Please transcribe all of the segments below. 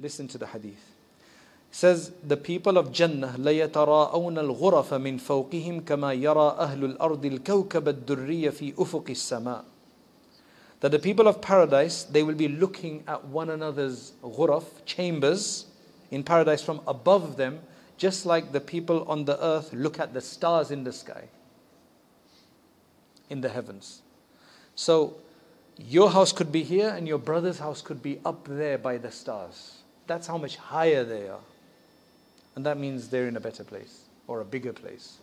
Listen to the hadith. It says, The people of Jannah لَيَتَرَاءَوْنَ الْغُرَفَ مِنْ فَوْقِهِمْ كَمَا يَرَى أَهْلُ الْأَرْضِ الْكَوْكَبَ الدُّرِّيَّ فِي أُفُقِ السَّمَاءِ That the people of paradise, they will be looking at one another's ghuraf, chambers in paradise from above them, just like the people on the earth look at the stars in the sky, in the heavens. So, your house could be here and your brother's house could be up there by the stars. That's how much higher they are. And that means they're in a better place or a bigger place.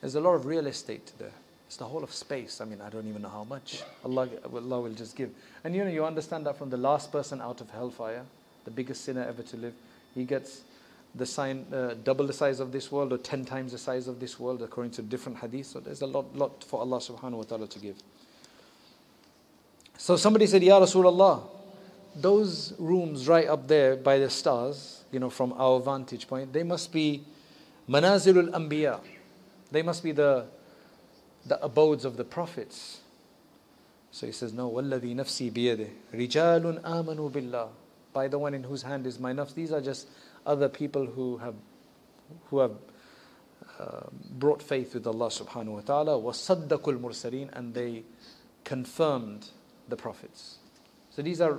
There's a lot of real estate there. It's the whole of space. I mean, I don't even know how much. Allah, Allah will just give. And you know, you understand that from the last person out of hellfire, the biggest sinner ever to live, he gets the sign uh, double the size of this world or ten times the size of this world according to different hadith. So there's a lot, lot for Allah subhanahu wa ta'ala to give. So somebody said, Ya Rasulullah, those rooms right up there by the stars, you know, from our vantage point, they must be manazilul anbiya. They must be the, the abodes of the prophets. So he says, No, walladhi nafsi biyadeh, rijalun amanu billah. By the one in whose hand is my nafs. These are just other people who have, who have uh, brought faith with Allah subhanahu wa ta'ala, wasaddaqul mursaleen, and they confirmed the prophets. So these are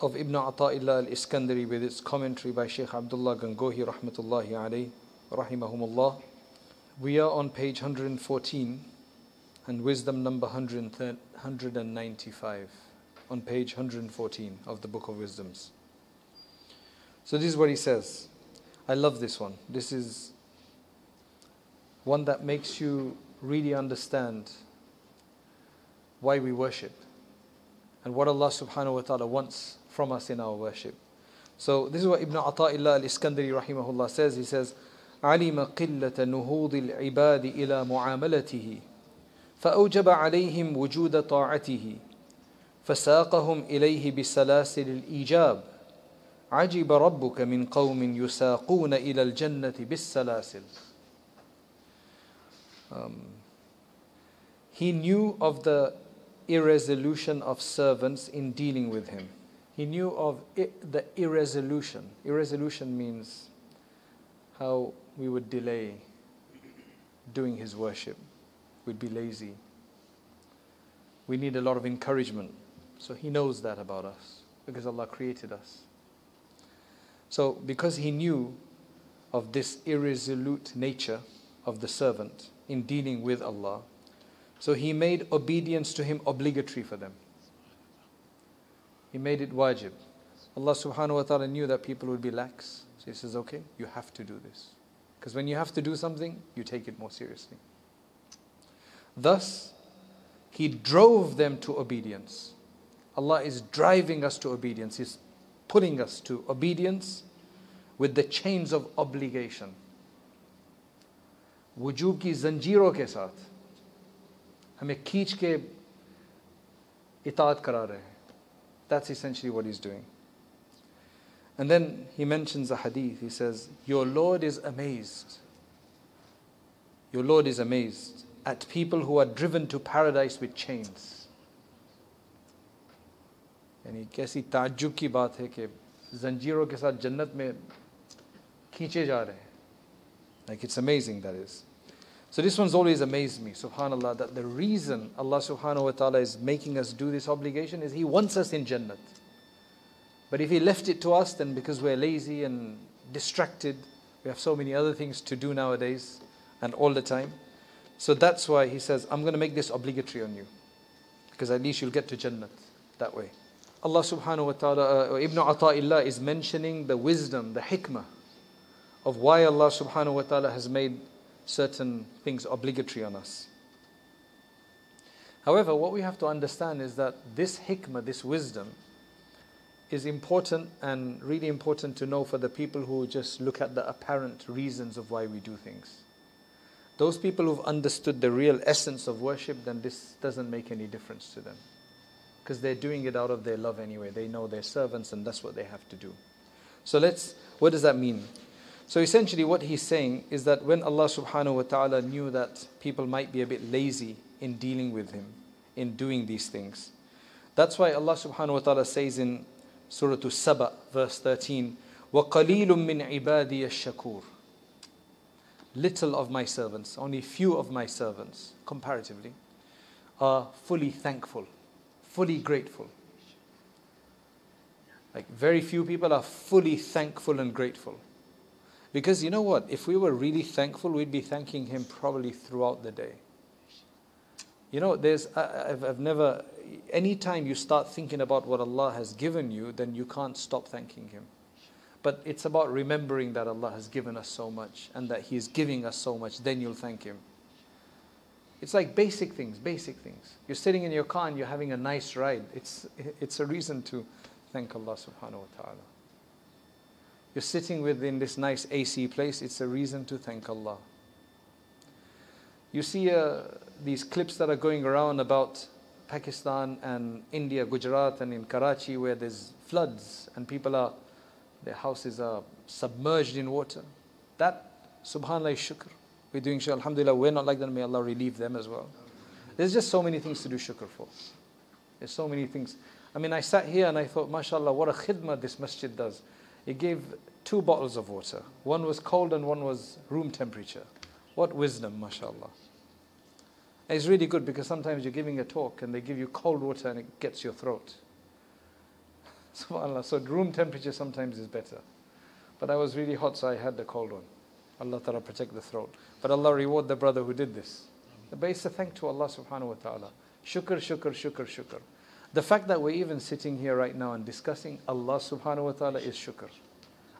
of Ibn Ata'illah al-Iskandari with its commentary by Sheikh Abdullah Gangohi rahmatullahi alayhi rahimahumullah. We are on page 114 and wisdom number 195 on page 114 of the book of wisdoms. So this is what he says. I love this one. This is one that makes you really understand why we worship and what Allah subhanahu wa ta'ala wants from us in our worship. So this is what Ibn Ata'illah al-Iskandari rahimahullah says. He says, علم قلة نهوض العباد إلى معاملته فأوجب عليهم وجود طاعته فساقهم إليه بسلاسل الإيجاب عجب ربك من قوم يساقون إلى الجنة بالسلاسل um, He knew of the irresolution of servants in dealing with him. He knew of the irresolution. Irresolution means how we would delay doing his worship. We'd be lazy. We need a lot of encouragement. So he knows that about us because Allah created us. So, because he knew of this irresolute nature of the servant in dealing with Allah, so he made obedience to him obligatory for them. He made it wajib. Allah subhanahu wa ta'ala knew that people would be lax. So he says, okay, you have to do this. Because when you have to do something, you take it more seriously. Thus, he drove them to obedience. Allah is driving us to obedience. He's pulling us to obedience with the chains of obligation. वजूब की जंजीरों के साथ हमें खींच के इतात करा रहे हैं that's essentially what he's doing and then he mentions a hadith he says your lord is amazed your lord is amazed at people who are driven to paradise with chains यानी कैसी ताज्जुब की बात है कि जंजीरों के साथ जन्नत में खींचे जा रहे हैं like it's amazing that is so this one's always amazed me, subhanAllah, that the reason Allah subhanahu wa ta'ala is making us do this obligation is He wants us in Jannat. But if He left it to us, then because we're lazy and distracted, we have so many other things to do nowadays and all the time. So that's why He says, I'm going to make this obligatory on you. Because at least you'll get to Jannat that way. Allah subhanahu wa ta'ala, uh, Ibn Ata'illah is mentioning the wisdom, the hikmah of why Allah subhanahu wa ta'ala has made certain things obligatory on us. However, what we have to understand is that this hikmah, this wisdom, is important and really important to know for the people who just look at the apparent reasons of why we do things. Those people who've understood the real essence of worship, then this doesn't make any difference to them. Because they're doing it out of their love anyway. They know they're servants and that's what they have to do. So let's, what does that mean? So essentially, what he's saying is that when Allah subhanahu wa ta'ala knew that people might be a bit lazy in dealing with Him, in doing these things, that's why Allah subhanahu wa ta'ala says in Surah Saba, verse 13, وَقَلِيلٌ مِّنْ عِبَادِيَ الشَّكُورِ Little of my servants, only few of my servants, comparatively, are fully thankful, fully grateful. Like very few people are fully thankful and grateful. Because you know what? If we were really thankful, we'd be thanking Him probably throughout the day. You know, there's, I, I've, I've never, anytime you start thinking about what Allah has given you, then you can't stop thanking Him. But it's about remembering that Allah has given us so much and that He is giving us so much, then you'll thank Him. It's like basic things, basic things. You're sitting in your car and you're having a nice ride. It's, it's a reason to thank Allah subhanahu wa ta'ala. You're sitting within this nice AC place, it's a reason to thank Allah. You see uh, these clips that are going around about Pakistan and India, Gujarat, and in Karachi, where there's floods and people are, their houses are submerged in water. That, subhanAllah, shukr. We're doing shukr. Alhamdulillah, we're not like that. May Allah relieve them as well. There's just so many things to do shukr for. There's so many things. I mean, I sat here and I thought, mashallah, what a khidmah this masjid does. It gave two bottles of water. One was cold and one was room temperature. What wisdom, mashallah. And it's really good because sometimes you're giving a talk and they give you cold water and it gets your throat. SubhanAllah. So room temperature sometimes is better. But I was really hot, so I had the cold one. Allah Ta'ala protect the throat. But Allah reward the brother who did this. But it's a thank to Allah subhanahu wa ta'ala. Shukr, shukr, shukr, shukr. The fact that we're even sitting here right now and discussing Allah subhanahu wa ta'ala is shukr.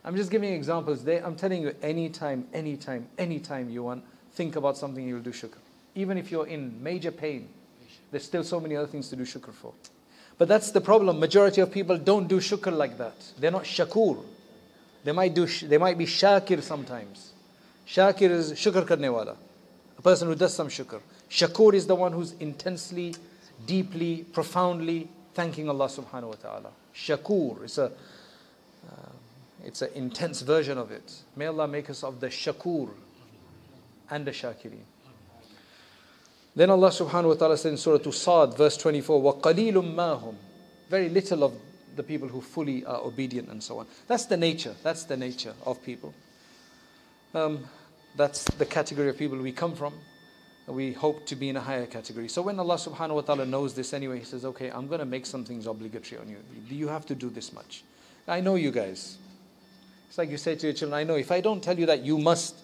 I'm just giving examples. There, I'm telling you, anytime, anytime, anytime you want, think about something, you'll do shukr. Even if you're in major pain, there's still so many other things to do shukr for. But that's the problem. Majority of people don't do shukr like that. They're not shakur. They might do. They might be shakir sometimes. Shakir is shukr karne wala, a person who does some shukr. Shakur is the one who's intensely, deeply, profoundly thanking Allah subhanahu wa taala. Shakur is a. Uh, it's an intense version of it. May Allah make us of the shakur and the shakirin. Then Allah subhanahu wa ta'ala said in Surah Sad, verse 24, وَقَلِيلٌ مَّاهُمْ Very little of the people who fully are obedient and so on. That's the nature. That's the nature of people. Um, that's the category of people we come from. We hope to be in a higher category. So when Allah subhanahu wa ta'ala knows this anyway, He says, okay, I'm going to make some things obligatory on you. Do you have to do this much. I know you guys. It's like you say to your children, I know if I don't tell you that you must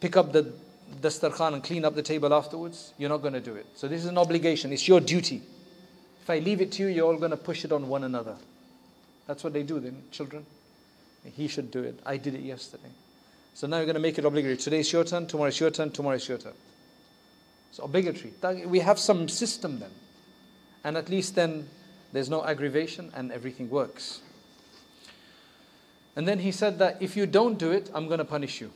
pick up the dastarkhan and clean up the table afterwards, you're not going to do it. So this is an obligation. It's your duty. If I leave it to you, you're all going to push it on one another. That's what they do then, children. He should do it. I did it yesterday. So now you're going to make it obligatory. Today is your turn, tomorrow is your turn, tomorrow is your turn. It's obligatory. We have some system then. And at least then there's no aggravation and everything works. And then he said that if you don't do it, I'm going to punish you.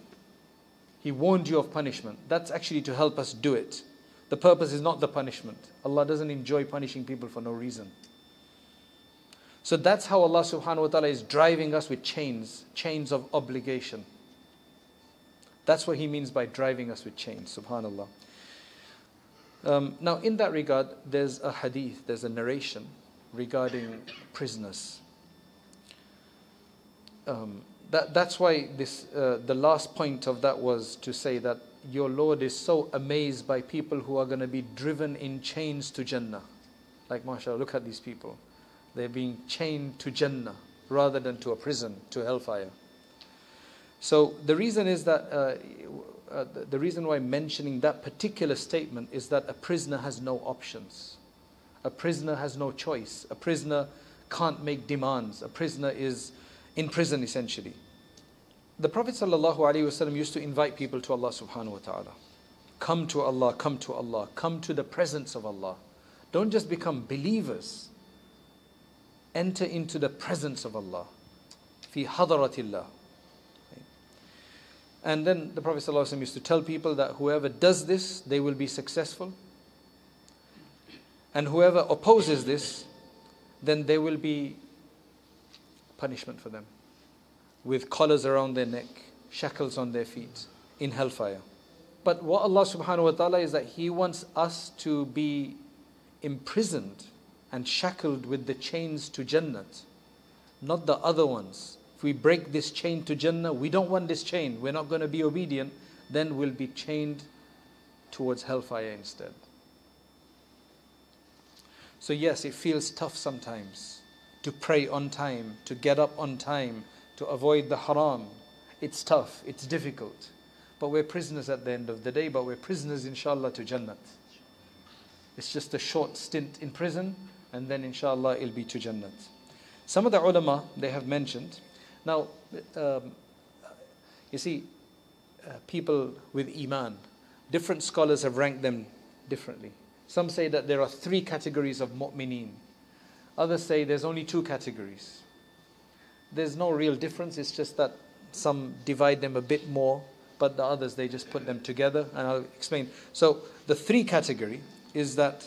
He warned you of punishment. That's actually to help us do it. The purpose is not the punishment. Allah doesn't enjoy punishing people for no reason. So that's how Allah subhanahu wa ta'ala is driving us with chains, chains of obligation. That's what He means by driving us with chains, subhanAllah. Um, now, in that regard, there's a hadith, there's a narration regarding prisoners. Um, that, that's why this, uh, the last point of that was to say that your Lord is so amazed by people who are going to be driven in chains to Jannah. Like, mashallah, look at these people. They're being chained to Jannah rather than to a prison, to hellfire. So the reason is that, uh, uh, the, reason why mentioning that particular statement is that a prisoner has no options. A prisoner has no choice. A prisoner can't make demands. A prisoner is in prison essentially. The Prophet ﷺ used to invite people to Allah subhanahu wa ta'ala. Come to Allah, come to Allah, come to the presence of Allah. Don't just become believers. enter into the presence of Allah. Fi hadaratillah. And then the Prophet ﷺ used to tell people that whoever does this, they will be successful. And whoever opposes this, then there will be punishment for them with collars around their neck, shackles on their feet in hellfire. But what Allah subhanahu wa ta'ala is that He wants us to be imprisoned and shackled with the chains to Jannat, not the other ones. If we break this chain to Jannah, we don't want this chain, we're not going to be obedient, then we'll be chained towards hellfire instead. So, yes, it feels tough sometimes to pray on time, to get up on time, to avoid the haram. It's tough, it's difficult. But we're prisoners at the end of the day, but we're prisoners, inshallah, to Jannah. It's just a short stint in prison, and then inshallah it'll be to Jannah. Some of the ulama, they have mentioned. Now, um, you see, uh, people with Iman, different scholars have ranked them differently. Some say that there are three categories of mu'mineen. Others say there's only two categories. There's no real difference, it's just that some divide them a bit more, but the others they just put them together, and I'll explain. So, the three category is that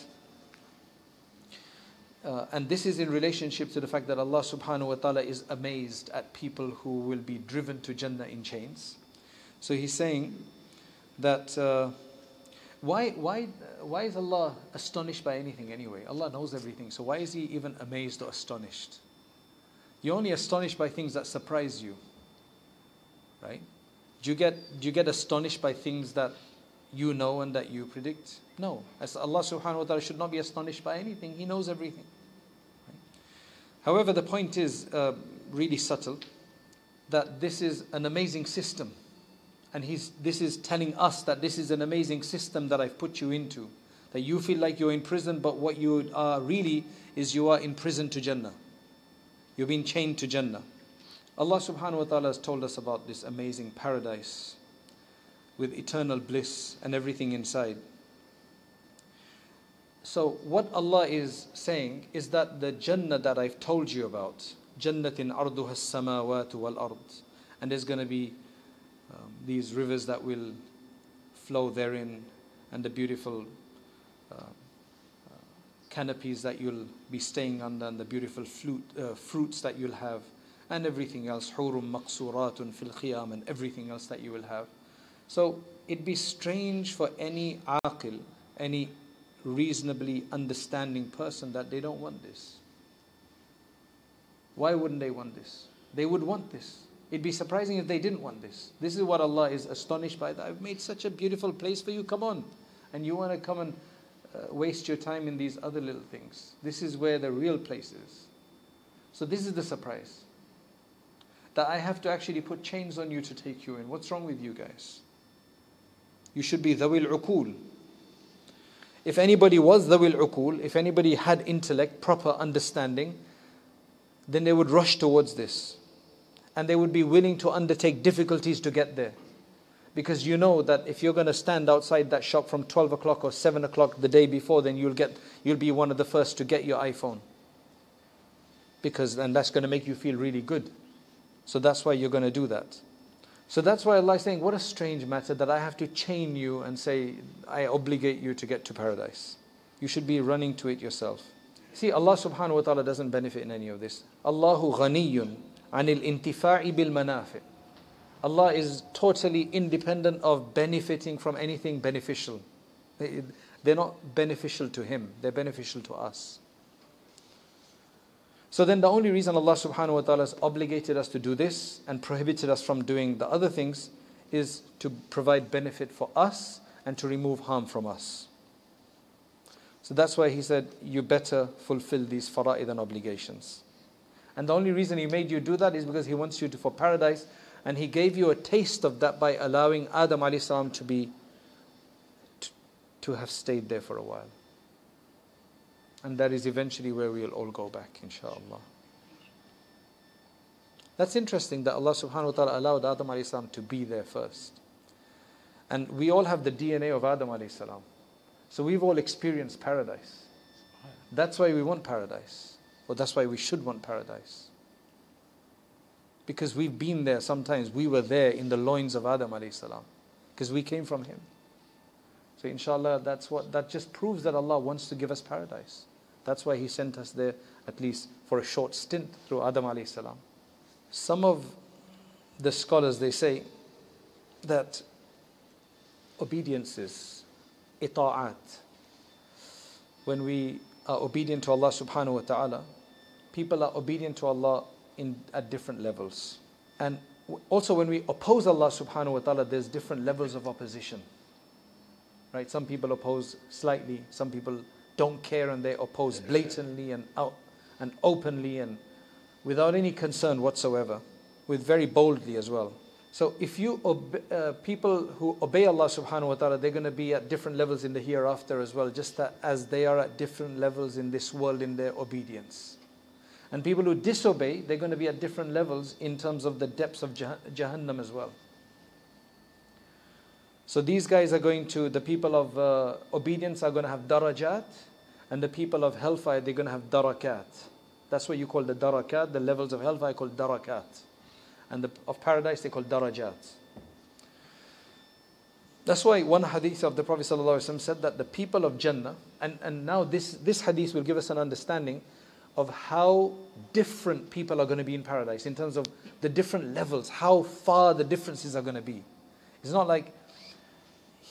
uh, and this is in relationship to the fact that Allah subhanahu wa ta'ala is amazed at people who will be driven to Jannah in chains. So he's saying that uh, why, why, why is Allah astonished by anything anyway? Allah knows everything, so why is He even amazed or astonished? You're only astonished by things that surprise you, right? Do you get, do you get astonished by things that you know and that you predict? No. As Allah subhanahu wa ta'ala should not be astonished by anything. He knows everything. However, the point is uh, really subtle that this is an amazing system. And he's, this is telling us that this is an amazing system that I've put you into. That you feel like you're in prison, but what you are really is you are in prison to Jannah. You've been chained to Jannah. Allah subhanahu wa ta'ala has told us about this amazing paradise with eternal bliss and everything inside. So, what Allah is saying is that the Jannah that I've told you about, Jannatin arduha samawatu wal ard, and there's going to be um, these rivers that will flow therein, and the beautiful uh, uh, canopies that you'll be staying under, and the beautiful flute, uh, fruits that you'll have, and everything else, hurum maqsuratun fil khiyam, and everything else that you will have. So, it'd be strange for any aqil, any reasonably understanding person that they don't want this. Why wouldn't they want this? They would want this. It'd be surprising if they didn't want this. This is what Allah is astonished by. That I've made such a beautiful place for you. Come on. And you want to come and uh, waste your time in these other little things. This is where the real place is. So, this is the surprise. That I have to actually put chains on you to take you in. What's wrong with you guys? You should be dhawil ukul. If anybody was dhawil ukul, if anybody had intellect, proper understanding, then they would rush towards this. And they would be willing to undertake difficulties to get there. Because you know that if you're going to stand outside that shop from 12 o'clock or 7 o'clock the day before, then you'll, get, you'll be one of the first to get your iPhone. Because then that's going to make you feel really good. So that's why you're going to do that. So that's why Allah is saying, What a strange matter that I have to chain you and say, I obligate you to get to paradise. You should be running to it yourself. See, Allah subhanahu wa ta'ala doesn't benefit in any of this. Allahu ghaniyun anil intifa'i bil manafi. Allah is totally independent of benefiting from anything beneficial. They're not beneficial to Him, they're beneficial to us. So then the only reason Allah subhanahu wa ta'ala has obligated us to do this and prohibited us from doing the other things is to provide benefit for us and to remove harm from us. So that's why he said, you better fulfill these fara'id and obligations. And the only reason he made you do that is because he wants you to for paradise and he gave you a taste of that by allowing Adam alayhi to be to, to have stayed there for a while. And that is eventually where we'll all go back, inshallah. That's interesting that Allah subhanahu wa ta'ala allowed Adam alayhi salam to be there first. And we all have the DNA of Adam alayhi salam. So we've all experienced paradise. That's why we want paradise. Or that's why we should want paradise. Because we've been there sometimes. We were there in the loins of Adam alayhi salam. Because we came from him. So inshallah, that's what that just proves that Allah wants to give us paradise. That's why He sent us there, at least for a short stint through Adam alayhi salam. Some of the scholars they say that obedience is ita'at. When we are obedient to Allah subhanahu wa ta'ala, people are obedient to Allah in, at different levels. And also when we oppose Allah subhanahu wa ta'ala, there's different levels of opposition. Right? Some people oppose slightly, some people don't care and they oppose blatantly and out and openly and without any concern whatsoever, with very boldly as well. So if you uh, people who obey Allah subhanahu wa ta'ala, they're going to be at different levels in the hereafter as well, just as they are at different levels in this world in their obedience. And people who disobey, they're going to be at different levels in terms of the depths of jah- Jahannam as well. So these guys are going to, the people of uh, obedience are going to have darajat, and the people of hellfire, they're going to have darakat. That's what you call the darakat, the levels of hellfire called darakat. And the, of paradise, they call darajat. That's why one hadith of the Prophet ﷺ said that the people of Jannah, and, and now this, this hadith will give us an understanding of how different people are going to be in paradise in terms of the different levels, how far the differences are going to be. It's not like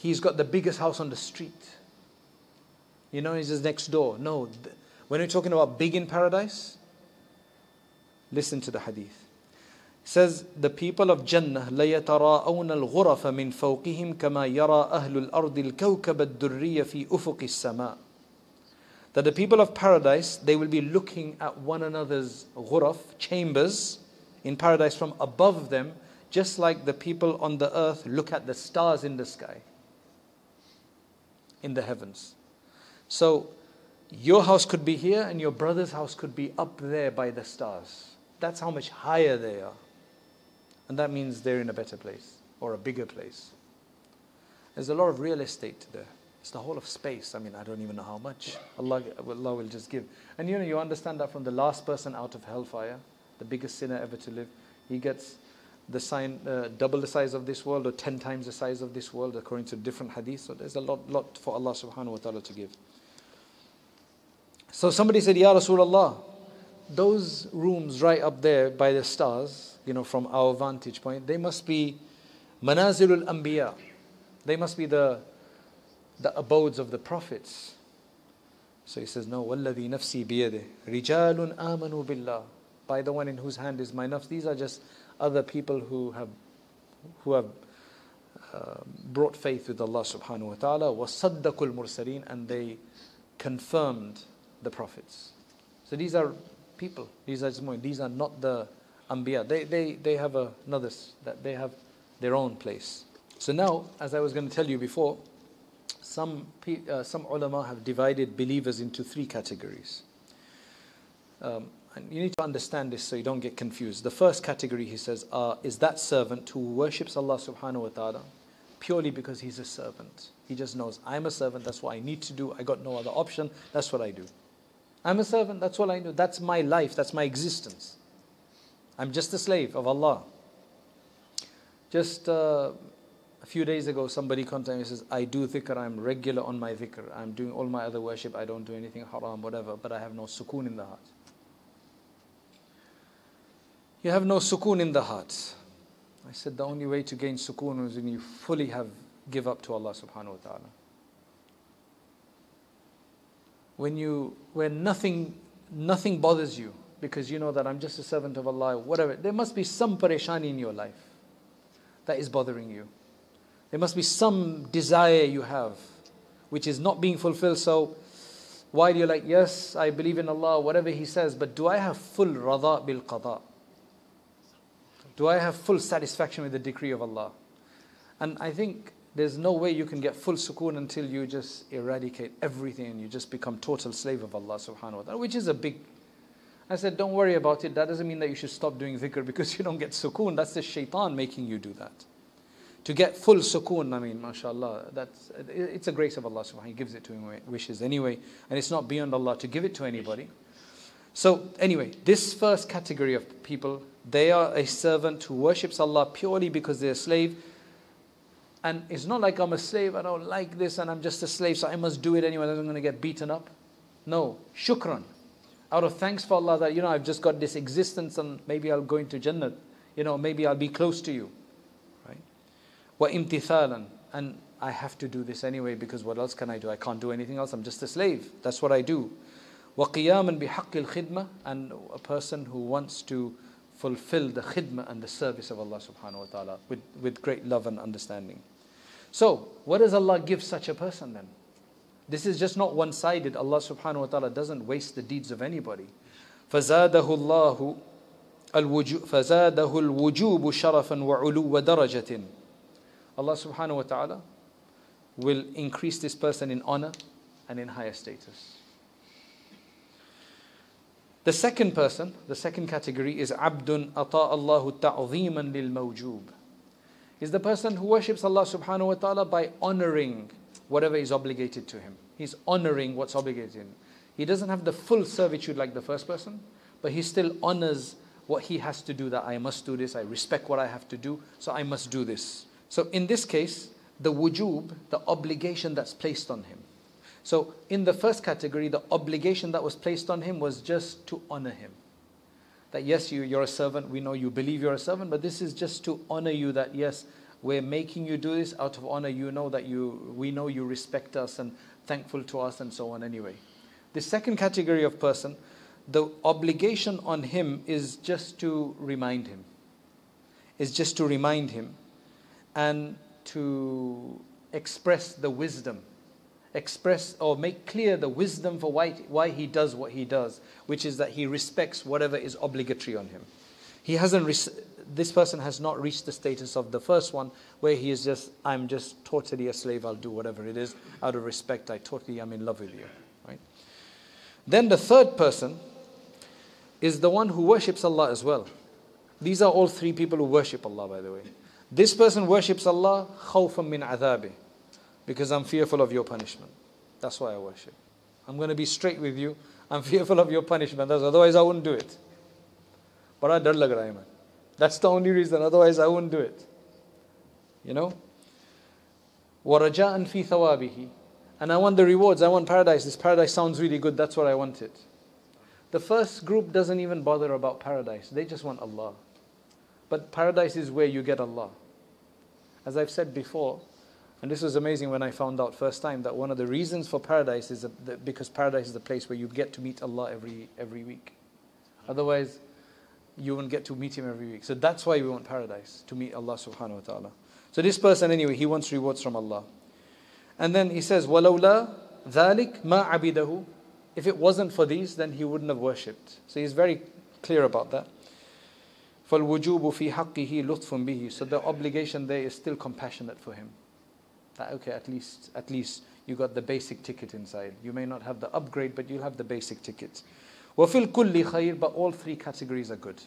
he's got the biggest house on the street. You know, he's just next door. No. When we're talking about big in paradise, listen to the hadith. It says, The people of Jannah لَيَتَرَاءَوْنَ الْغُرَفَ مِنْ فَوْقِهِمْ كَمَا يَرَى أَهْلُ الْأَرْضِ الْكَوْكَبَ الدُّرِّيَّ فِي أُفُقِ السَّمَاءِ That the people of paradise, they will be looking at one another's ghuraf, chambers, in paradise from above them, just like the people on the earth look at the stars in the sky in the heavens. So, your house could be here and your brother's house could be up there by the stars. That's how much higher they are. And that means they're in a better place or a bigger place. There's a lot of real estate there. It's the whole of space. I mean, I don't even know how much. Allah, Allah will just give. And you know, you understand that from the last person out of hellfire, the biggest sinner ever to live, he gets the sign uh, double the size of this world or 10 times the size of this world according to different hadith. So there's a lot lot for Allah subhanahu wa ta'ala to give. So somebody said ya rasulullah those rooms right up there by the stars you know from our vantage point they must be manazilul anbiya. They must be the the abodes of the prophets. So he says no walladhi nafsi biyadih rijalun amanu billah. By the one in whose hand is my nafs. These are just other people who have who have uh, brought faith with Allah subhanahu wa ta'ala was saddaqul mursaleen and they confirmed the prophets. So these are people, these are these are not the anbiya. They, they, they have another, that they have their own place. So now, as I was going to tell you before, some, uh, some ulama have divided believers into three categories. Um, and you need to understand this so you don't get confused. The first category, he says, uh, is that servant who worships Allah subhanahu wa ta'ala purely because he's a servant. He just knows, I'm a servant, that's what I need to do, I got no other option, that's what I do. I'm a servant, that's all I do, that's my life, that's my existence. I'm just a slave of Allah. Just uh, a few days ago, somebody contacted me and says, I do dhikr, I'm regular on my dhikr, I'm doing all my other worship, I don't do anything haram, whatever, but I have no sukoon in the heart. You have no sukoon in the heart. I said the only way to gain sukoon is when you fully have give up to Allah subhanahu wa ta'ala. When you when nothing nothing bothers you because you know that I'm just a servant of Allah, whatever. There must be some pareshani in your life that is bothering you. There must be some desire you have which is not being fulfilled. So while you're like, yes, I believe in Allah, whatever He says, but do I have full rada bil qada? Do I have full satisfaction with the decree of Allah? And I think there's no way you can get full sukoon until you just eradicate everything and you just become total slave of Allah subhanahu wa ta'ala, which is a big. I said, don't worry about it. That doesn't mean that you should stop doing dhikr because you don't get sukoon. That's the shaitan making you do that. To get full sukoon, I mean, mashallah, that's, it's a grace of Allah subhanahu wa ta'ala. He gives it to whom He wishes anyway. And it's not beyond Allah to give it to anybody. So, anyway, this first category of people, they are a servant who worships Allah purely because they're a slave. And it's not like I'm a slave, I don't like this, and I'm just a slave, so I must do it anyway, I'm going to get beaten up. No, shukran. Out of thanks for Allah that, you know, I've just got this existence and maybe I'll go into Jannah. You know, maybe I'll be close to you. Right? Wa imtithalan. And I have to do this anyway because what else can I do? I can't do anything else. I'm just a slave. That's what I do. وقياما بحق الخدمة and a person who wants to fulfill the khidmah and the service of Allah subhanahu wa ta'ala with, with great love and understanding. So, what does Allah give such a person then? This is just not one sided. Allah subhanahu wa ta'ala doesn't waste the deeds of anybody. فزاده الله الوجوب فزاده الوجوب شرفا وعلو درجة Allah subhanahu wa ta'ala will increase this person in honor and in higher status. The second person, the second category is abdun Allahu ta'ziman lil mawjub. Is the person who worships Allah subhanahu wa ta'ala by honoring whatever is obligated to him. He's honoring what's obligated him. He doesn't have the full servitude like the first person, but he still honors what he has to do that I must do this, I respect what I have to do, so I must do this. So in this case, the wujub, the obligation that's placed on him. So in the first category, the obligation that was placed on him was just to honor him. That yes, you, you're a servant, we know you believe you're a servant, but this is just to honor you that yes, we're making you do this out of honor. You know that you, we know you respect us and thankful to us and so on anyway. The second category of person, the obligation on him is just to remind him. Is just to remind him and to express the wisdom express or make clear the wisdom for why, why he does what he does, which is that he respects whatever is obligatory on him. He hasn't, this person has not reached the status of the first one, where he is just, I'm just totally a slave, I'll do whatever it is. Out of respect, I totally am in love with you. Right? Then the third person is the one who worships Allah as well. These are all three people who worship Allah, by the way. This person worships Allah khawfan min adhabi because I'm fearful of your punishment. That's why I worship. I'm going to be straight with you. I'm fearful of your punishment. That's, otherwise, I wouldn't do it. But I lag raha man. That's the only reason. Otherwise, I wouldn't do it. You know? وَرَجَاءً فِي ثَوَابِهِ And I want the rewards. I want paradise. This paradise sounds really good. That's what I wanted. The first group doesn't even bother about paradise. They just want Allah. But paradise is where you get Allah. As I've said before, and this was amazing when I found out first time that one of the reasons for paradise is that because paradise is the place where you get to meet Allah every, every week. Otherwise, you won't get to meet Him every week. So that's why we want paradise, to meet Allah subhanahu wa ta'ala. So this person, anyway, he wants rewards from Allah. And then he says, وَلَوْلَا ذَلِكَ مَا عَبِدَهُ If it wasn't for these, then he wouldn't have worshipped. So he's very clear about that. فَالْوُجُوبُ فِي حَقِّهِ لُطْفٌ بِهِ So the obligation there is still compassionate for him that okay at least at least you got the basic ticket inside you may not have the upgrade but you'll have the basic ticket وفي الكل خير but all three categories are good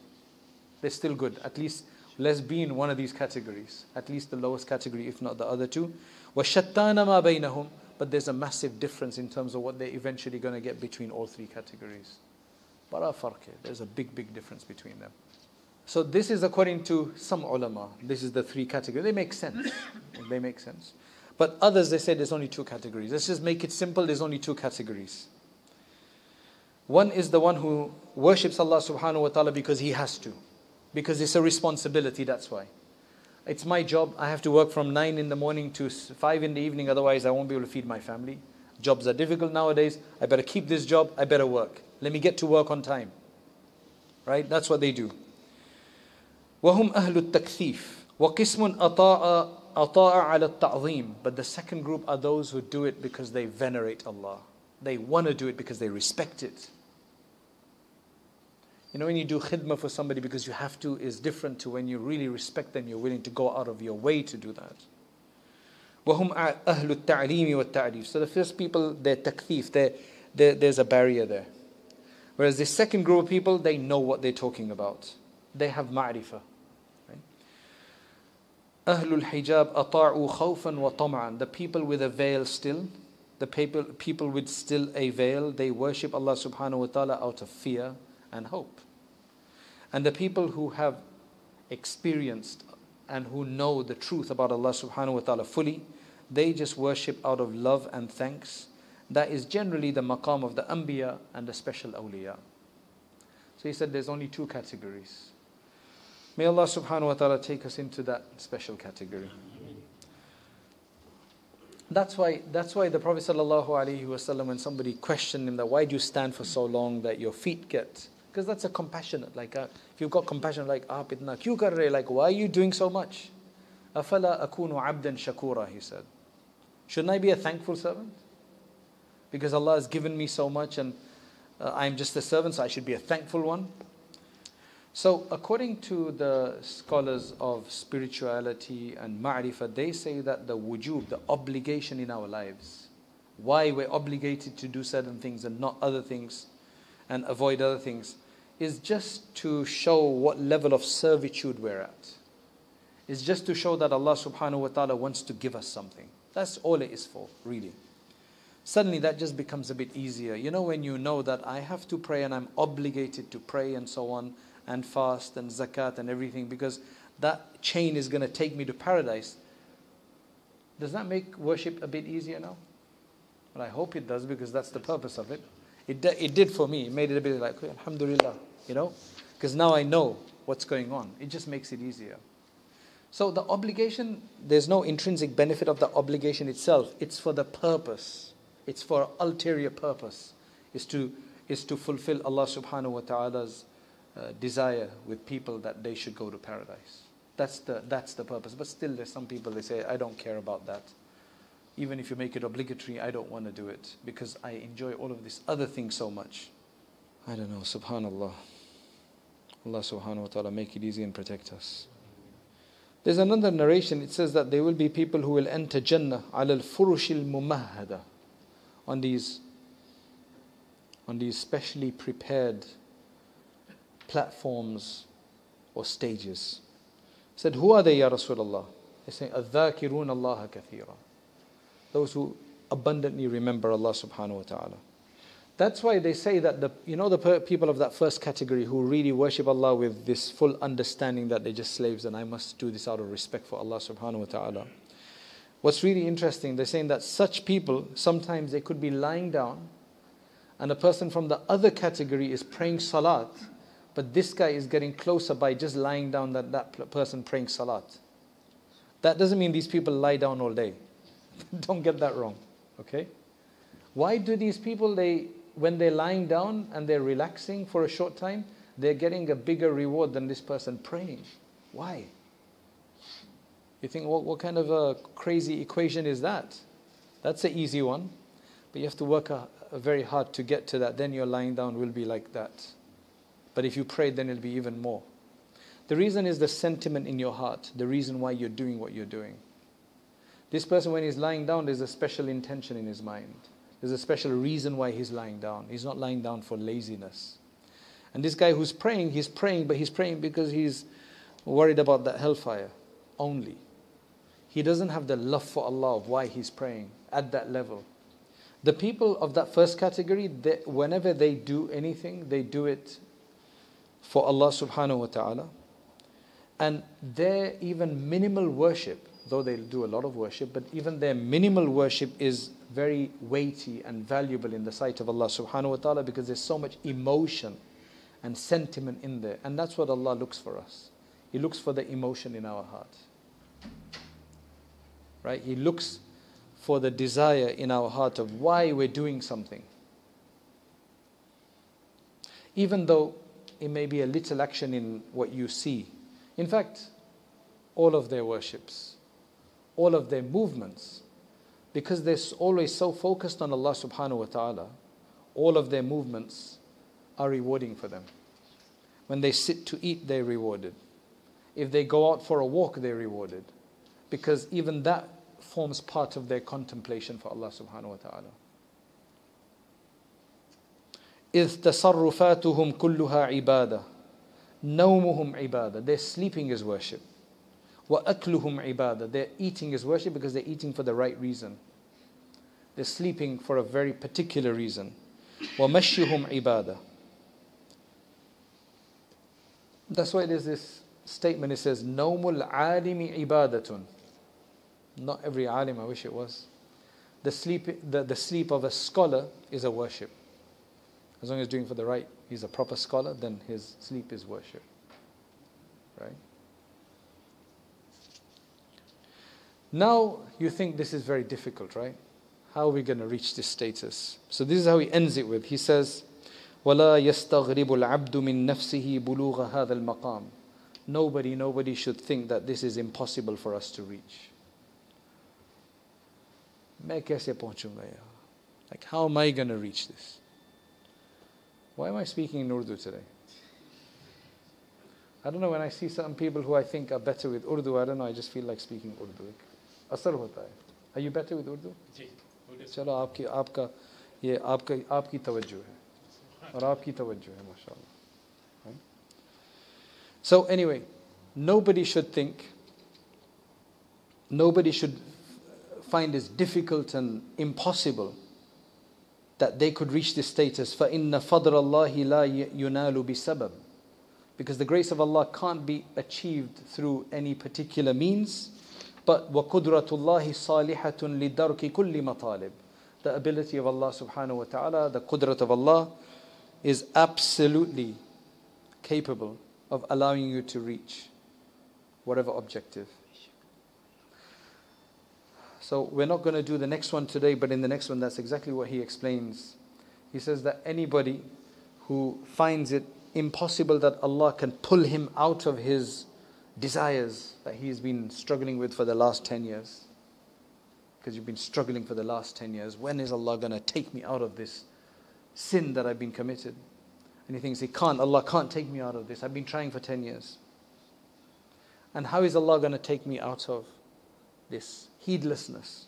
they're still good at least let's be in one of these categories at least the lowest category if not the other two وشتان ما بينهم but there's a massive difference in terms of what they're eventually going to get between all three categories بڑا فرق there's a big big difference between them so this is according to some ulama this is the three categories they make sense they make sense but others, they say there's only two categories. Let's just make it simple, there's only two categories. One is the one who worships Allah subhanahu wa ta'ala because he has to, because it's a responsibility, that's why. It's my job, I have to work from 9 in the morning to 5 in the evening, otherwise I won't be able to feed my family. Jobs are difficult nowadays, I better keep this job, I better work. Let me get to work on time. Right? That's what they do. وهم أهل التكثيف وقسم أطاع ata'a ala ta'zim. But the second group are those who do it because they venerate Allah. They want to do it because they respect it. You know, when you do khidmah for somebody because you have to is different to when you really respect them, you're willing to go out of your way to do that. وهم أهل التعليم والتعريف. So the first people, they're takthif, they're, they're, there's a barrier there. Whereas the second group of people, they know what they're talking about. They have ma'rifah. Ahlul hijab ata'u khawfan wa tam'an. The people with a veil still, the people, people with still a veil, they worship Allah subhanahu wa ta'ala out of fear and hope. And the people who have experienced and who know the truth about Allah subhanahu wa ta'ala fully, they just worship out of love and thanks. That is generally the maqam of the anbiya and the special awliya. So he said there's only two categories. May Allah subhanahu wa ta'ala take us into that special category. That's why, that's why the Prophet sallallahu alaihi wasallam, when somebody questioned him that why do you stand for so long that your feet get, because that's a compassionate, like uh, if you've got compassion, like ah pitna kyu like why are you doing so much? Afala akunu abdan shakura, he said. Shouldn't I be a thankful servant? Because Allah has given me so much and uh, I'm just a servant, so I should be a thankful one. So, according to the scholars of spirituality and ma'rifah, they say that the wujub, the obligation in our lives, why we're obligated to do certain things and not other things and avoid other things, is just to show what level of servitude we're at. It's just to show that Allah subhanahu wa ta'ala wants to give us something. That's all it is for, really. Suddenly that just becomes a bit easier. You know, when you know that I have to pray and I'm obligated to pray and so on and fast and zakat and everything because that chain is going to take me to paradise. Does that make worship a bit easier now? Well, I hope it does because that's the purpose of it. It, it did for me. It made it a bit like, Alhamdulillah, you know? Because now I know what's going on. It just makes it easier. So the obligation, there's no intrinsic benefit of the obligation itself. It's for the purpose. It's for ulterior purpose. Is to, is to fulfill Allah subhanahu wa ta'ala's uh, desire with people that they should go to paradise. That's the, that's the purpose. But still, there's some people they say, I don't care about that. Even if you make it obligatory, I don't want to do it because I enjoy all of this other thing so much. I don't know, subhanAllah. Allah subhanahu wa ta'ala make it easy and protect us. There's another narration, it says that there will be people who will enter Jannah al furushil mumahada on these on these specially prepared platforms or stages. He said, Who are they, Ya Rasulullah? They say, Adhakirun Allah kathira. Those who abundantly remember Allah subhanahu wa ta'ala. That's why they say that the you know the people of that first category who really worship Allah with this full understanding that they're just slaves and I must do this out of respect for Allah subhanahu wa ta'ala. What's really interesting, they're saying that such people sometimes they could be lying down and a person from the other category is praying salat but this guy is getting closer by just lying down that that person praying salat. That doesn't mean these people lie down all day. Don't get that wrong. Okay? Why do these people they when they're lying down and they're relaxing for a short time, they're getting a bigger reward than this person praying? Why? You think what, what kind of a crazy equation is that? That's an easy one. But you have to work a, a very hard to get to that. Then your lying down will be like that. But if you pray, then it'll be even more. The reason is the sentiment in your heart, the reason why you're doing what you're doing. This person, when he's lying down, there's a special intention in his mind. There's a special reason why he's lying down. He's not lying down for laziness. And this guy who's praying, he's praying, but he's praying because he's worried about that hellfire only. He doesn't have the love for Allah of why he's praying at that level. The people of that first category, they, whenever they do anything, they do it for Allah subhanahu wa ta'ala. And their even minimal worship, though they do a lot of worship, but even their minimal worship is very weighty and valuable in the sight of Allah subhanahu wa ta'ala because there's so much emotion and sentiment in there. And that's what Allah looks for us. He looks for the emotion in our heart. Right? He looks for the desire in our heart of why we're doing something. Even though it may be a little action in what you see. In fact, all of their worships, all of their movements, because they're always so focused on Allah subhanahu wa ta'ala, all of their movements are rewarding for them. When they sit to eat, they're rewarded. If they go out for a walk, they're rewarded. Because even that forms part of their contemplation for Allah subhanahu wa ta'ala. إذ تصرفاتهم كلها عبادة نومهم عبادة Their sleeping is worship وأكلهم عبادة Their eating is worship because they're eating for the right reason They're sleeping for a very particular reason. وَمَشْيُهُمْ عِبَادَةً That's why there's this statement, it says, نَوْمُ الْعَالِمِ عِبَادَةٌ Not every alim, I wish it was. The sleep, the, the sleep of a scholar is a worship. As long as doing for the right, he's a proper scholar, then his sleep is worship. Right? Now you think this is very difficult, right? How are we going to reach this status? So this is how he ends it with. He says, وَلَا يَسْتَغْرِبُ الْعَبْدُ مِن نَفْسِهِ بُلُوغَ هَذَا الْمَقَامِ Nobody, nobody should think that this is impossible for us to reach. Like, how am I going to reach this? Why am I speaking in Urdu today? I don't know, when I see some people who I think are better with Urdu, I don't know, I just feel like speaking Urdu. असर होता है Are you better with Urdu? जी चलो आपकी आपका ये आपका आपकी तवज्जो है और आपकी तवज्जो है माशाल्लाह So anyway, nobody should think, nobody should find it difficult and impossible that they could reach this status. فَإِنَّ فَضْلَ اللَّهِ لَا يُنَالُ بِسَبَبٍ Because the grace of Allah can't be achieved through any particular means. But وَقُدْرَةُ اللَّهِ صَالِحَةٌ لِدَرْكِ كُلِّ مَطَالِبٍ The ability of Allah subhanahu wa ta'ala, the qudrat of Allah is absolutely capable of allowing you to reach whatever objective. So we're not going to do the next one today, but in the next one, that's exactly what he explains. He says that anybody who finds it impossible that Allah can pull him out of his desires that he's been struggling with for the last 10 years. Because you've been struggling for the last 10 years. When is Allah going to take me out of this sin that I've been committed? And he thinks, He can't, Allah can't take me out of this. I've been trying for 10 years. And how is Allah going to take me out of this heedlessness?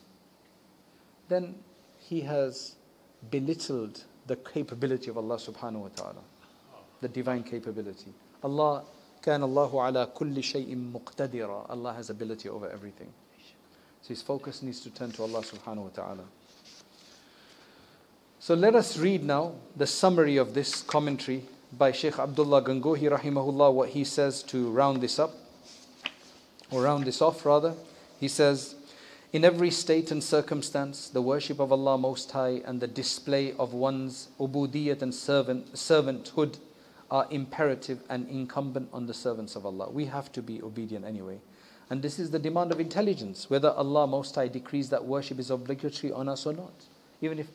Then he has belittled the capability of Allah subhanahu wa ta'ala, the divine capability. Allah كان الله على كل شيء مقتدرا Allah has ability over everything. So his focus needs to turn to Allah subhanahu wa ta'ala. So let us read now the summary of this commentary by Sheikh Abdullah Gangohi rahimahullah what he says to round this up or round this off rather. He says in every state and circumstance, the worship of Allah Most High and the display of one's ubudiyat and servant, servanthood are imperative and incumbent on the servants of Allah. We have to be obedient anyway. And this is the demand of intelligence, whether Allah Most High decrees that worship is obligatory on us or not. Even if,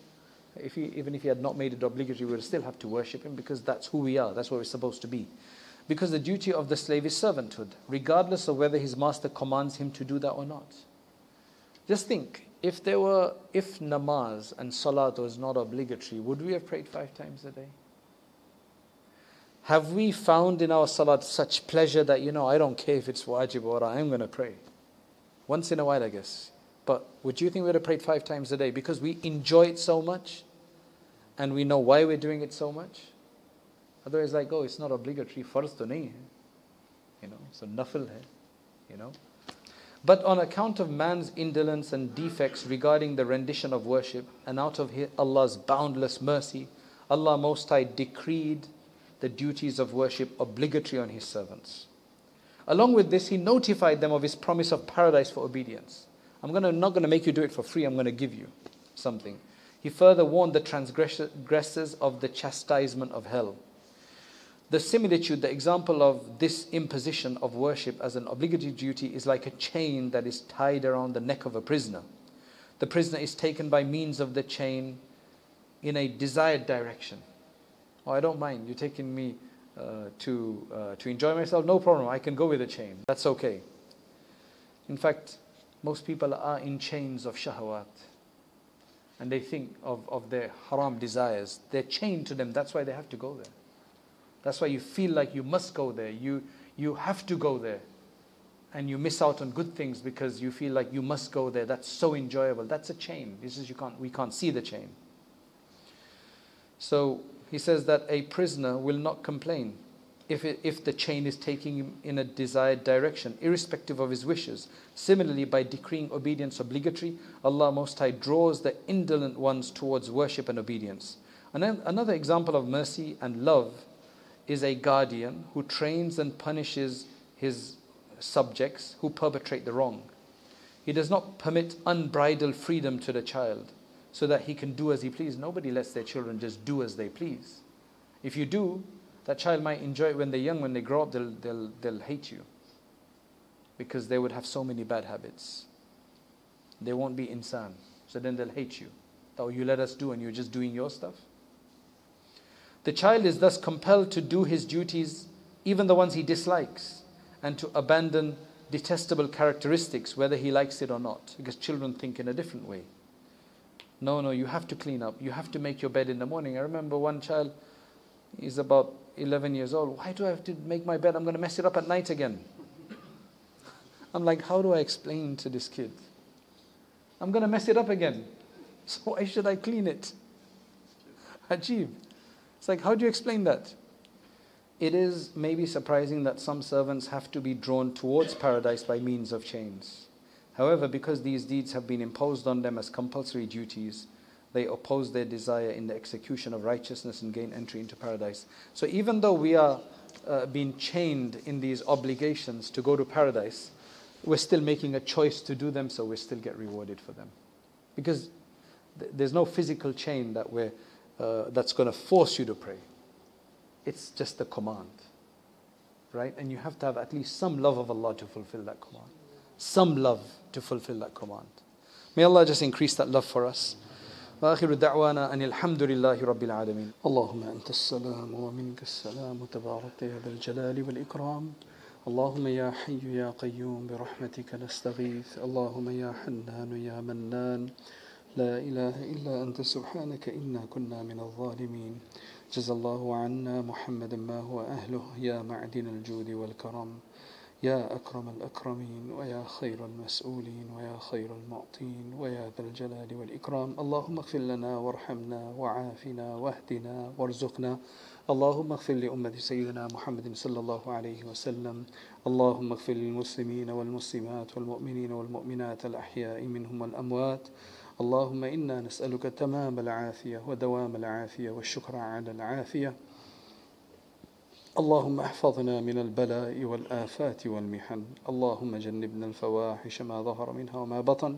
if he, even if He had not made it obligatory, we would still have to worship Him because that's who we are, that's what we're supposed to be. Because the duty of the slave is servanthood, regardless of whether his master commands him to do that or not. Just think, if there were, if namaz and salat was not obligatory, would we have prayed five times a day? Have we found in our salat such pleasure that, you know, I don't care if it's wajib or I'm going to pray? Once in a while, I guess. But would you think we would have prayed five times a day because we enjoy it so much and we know why we're doing it so much? Otherwise, like, oh, it's not obligatory, farz to nahi hai. You know, so nafil hai, you know. But on account of man's indolence and defects regarding the rendition of worship, and out of Allah's boundless mercy, Allah Most High decreed the duties of worship obligatory on his servants. Along with this, he notified them of his promise of paradise for obedience. I'm gonna, not going to make you do it for free, I'm going to give you something. He further warned the transgressors of the chastisement of hell. The similitude, the example of this imposition of worship as an obligatory duty is like a chain that is tied around the neck of a prisoner. The prisoner is taken by means of the chain in a desired direction. Oh, I don't mind. You're taking me uh, to, uh, to enjoy myself. No problem. I can go with a chain. That's okay. In fact, most people are in chains of shahwat. And they think of, of their haram desires. They're chained to them. That's why they have to go there. That's why you feel like you must go there. You, you have to go there. And you miss out on good things because you feel like you must go there. That's so enjoyable. That's a chain. This is you can't, we can't see the chain. So he says that a prisoner will not complain if, it, if the chain is taking him in a desired direction, irrespective of his wishes. Similarly, by decreeing obedience obligatory, Allah Most High draws the indolent ones towards worship and obedience. And another example of mercy and love is a guardian who trains and punishes his subjects who perpetrate the wrong. He does not permit unbridled freedom to the child so that he can do as he please. Nobody lets their children just do as they please. If you do, that child might enjoy it when they're young. When they grow up, they'll, they'll, they'll hate you because they would have so many bad habits. They won't be insan. So then they'll hate you. Oh, you let us do and you're just doing your stuff. The child is thus compelled to do his duties, even the ones he dislikes, and to abandon detestable characteristics, whether he likes it or not, because children think in a different way. No, no, you have to clean up. You have to make your bed in the morning. I remember one child, he's about 11 years old. Why do I have to make my bed? I'm going to mess it up at night again. I'm like, how do I explain to this kid? I'm going to mess it up again. So why should I clean it? Ajib. It's like, how do you explain that? It is maybe surprising that some servants have to be drawn towards paradise by means of chains. However, because these deeds have been imposed on them as compulsory duties, they oppose their desire in the execution of righteousness and gain entry into paradise. So even though we are uh, being chained in these obligations to go to paradise, we're still making a choice to do them, so we still get rewarded for them. Because th- there's no physical chain that we're, uh, that's going to force you to pray. It's just a command. Right? And you have to have at least some love of Allah to fulfill that command. Some love to fulfill that command. May Allah just increase that love for us. وآخر دعوانا أن الحمد لله رب العالمين اللهم أنت السلام ومنك السلام تبارك يا ذا الجلال والإكرام اللهم يا حي يا قيوم برحمتك نستغيث اللهم يا حنان يا منان لا إله إلا أنت سبحانك إنا كنا من الظالمين. جزى الله عنا محمد ما هو أهله يا معدن الجود والكرم يا أكرم الأكرمين ويا خير المسؤولين ويا خير المعطين ويا ذا الجلال والإكرام. اللهم اغفر لنا وارحمنا وعافنا واهدنا وارزقنا. اللهم اغفر لأمة سيدنا محمد صلى الله عليه وسلم. اللهم اغفر للمسلمين والمسلمات والمؤمنين والمؤمنات الأحياء منهم والأموات. اللهم إنا نسألك تمام العافية ودوام العافية والشكر على العافية اللهم احفظنا من البلاء والآفات والمحن اللهم جنبنا الفواحش ما ظهر منها وما بطن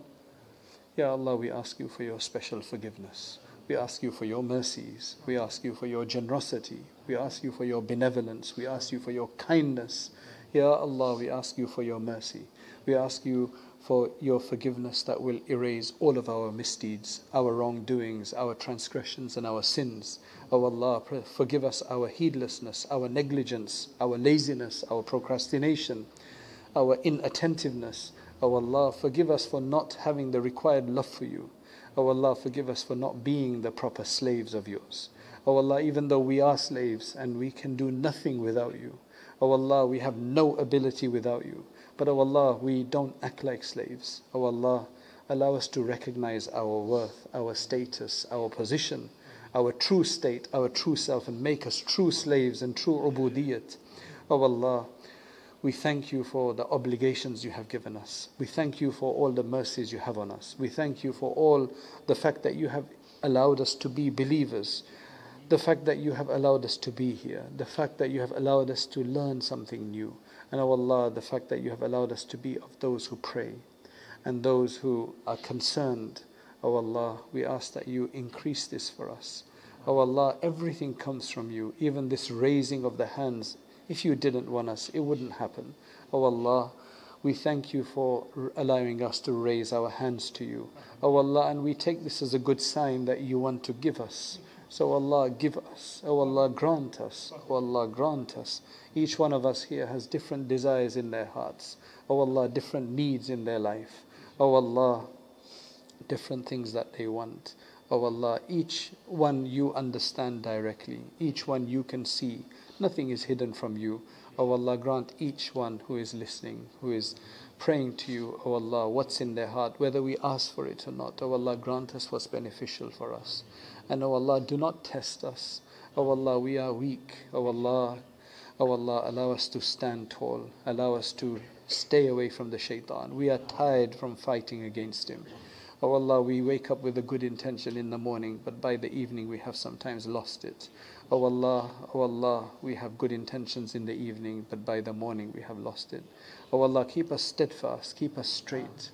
Ya Allah, we ask you for your special forgiveness. We ask you for your mercies. We ask you for your generosity. We ask you for your benevolence. We ask you for your kindness. Ya Allah, we ask you for your mercy. We ask you for your forgiveness that will erase all of our misdeeds, our wrongdoings, our transgressions, and our sins. O oh Allah, forgive us our heedlessness, our negligence, our laziness, our procrastination, our inattentiveness. O oh Allah, forgive us for not having the required love for you. O oh Allah, forgive us for not being the proper slaves of yours. O Allah, even though we are slaves and we can do nothing without you. O Allah, we have no ability without you. But O Allah, we don't act like slaves. O Allah, allow us to recognize our worth, our status, our position, our true state, our true self, and make us true slaves and true ubudiyat. O Allah, we thank you for the obligations you have given us. We thank you for all the mercies you have on us. We thank you for all the fact that you have allowed us to be believers the fact that you have allowed us to be here, the fact that you have allowed us to learn something new, and O oh Allah, the fact that you have allowed us to be of those who pray and those who are concerned. O oh Allah, we ask that you increase this for us. O oh Allah, everything comes from you, even this raising of the hands. If you didn't want us, it wouldn't happen. O Allah, we thank you for allowing us to raise our hands to you. O Allah, and we take this as a good sign that you want to give us. So Allah give us, O Allah grant us, O Allah grant us. Each one of us here has different desires in their hearts. O Allah, different needs in their life. O Allah, different things that they want. O Allah, each one you understand directly. Each one you can see. Nothing is hidden from you. O Allah, grant each one who is listening, who is praying to you, O Allah, what's in their heart, whether we ask for it or not. O Allah, grant us what's beneficial for us. And O Allah, do not test us. O Allah, we are weak. O Allah, O Allah, allow us to stand tall. Allow us to stay away from the shaitan. We are tired from fighting against him. O Allah, we wake up with a good intention in the morning, but by the evening we have sometimes lost it. O Allah, O Allah, we have good intentions in the evening, but by the morning we have lost it. O Allah, keep us steadfast, keep us straight.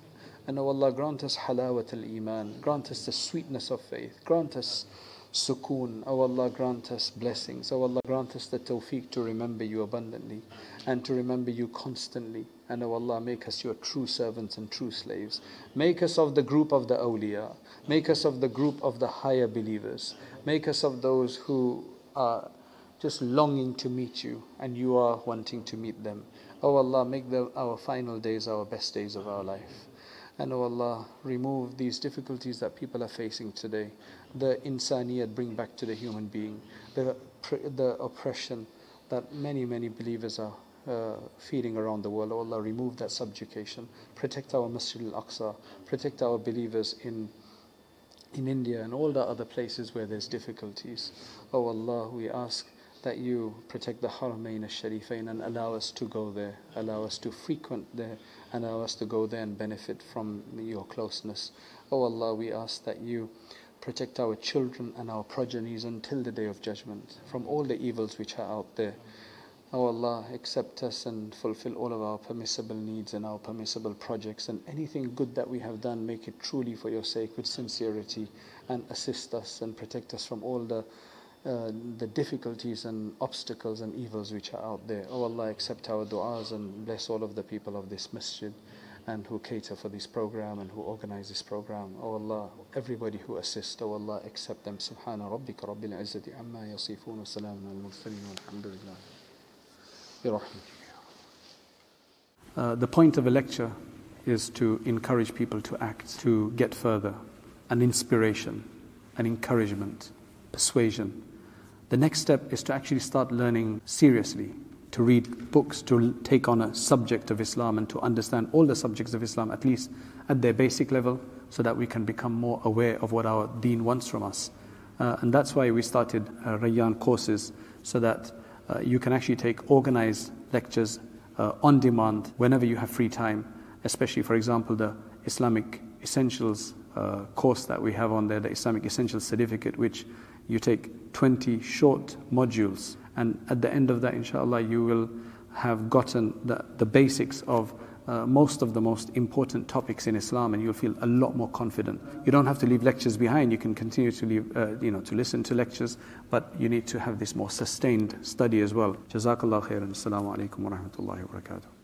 And O Allah, grant us halawat al iman, grant us the sweetness of faith, grant us sukoon. O Allah, grant us blessings. O Allah, grant us the tawfiq to remember you abundantly and to remember you constantly. And O Allah, make us your true servants and true slaves. Make us of the group of the awliya. Make us of the group of the higher believers. Make us of those who are just longing to meet you and you are wanting to meet them. O Allah, make the, our final days our best days of our life. And O Allah, remove these difficulties that people are facing today. The insaniyat bring back to the human being. The, the oppression that many, many believers are uh, feeling around the world. O Allah, remove that subjugation. Protect our Masjid al-Aqsa. Protect our believers in in India and all the other places where there's difficulties. Oh Allah, we ask that you protect the Haramain al-Sharifain and allow us to go there, allow us to frequent there, allow us to go there and benefit from your closeness. Oh Allah, we ask that you protect our children and our progenies until the day of judgment from all the evils which are out there. O oh Allah, accept us and fulfill all of our permissible needs and our permissible projects and anything good that we have done, make it truly for your sake with sincerity and assist us and protect us from all the uh, the difficulties and obstacles and evils which are out there. Oh Allah, accept our du'as and bless all of the people of this masjid and who cater for this program and who organize this program. Oh Allah, everybody who assists, oh Allah, accept them. Subhana rabbika rabbil izzati amma yasifun wa salamun al-mursalin walhamdulillah. Uh, the point of a lecture is to encourage people to act, to get further, an inspiration, an encouragement, persuasion. The next step is to actually start learning seriously, to read books, to take on a subject of Islam and to understand all the subjects of Islam, at least at their basic level, so that we can become more aware of what our deen wants from us. Uh, and that's why we started uh, Rayyan courses, so that uh, you can actually take organized lectures uh, on demand whenever you have free time, especially, for example, the Islamic Essentials uh, course that we have on there, the Islamic Essentials Certificate, which you take 20 short modules. And at the end of that, inshallah, you will have gotten the, the basics of uh, most of the most important topics in Islam, and you'll feel a lot more confident. You don't have to leave lectures behind. You can continue to leave, uh, you know, to listen to lectures, but you need to have this more sustained study as well. Jazakallah khairan. Assalamu alaikum wa rahmatullahi wa barakatuh.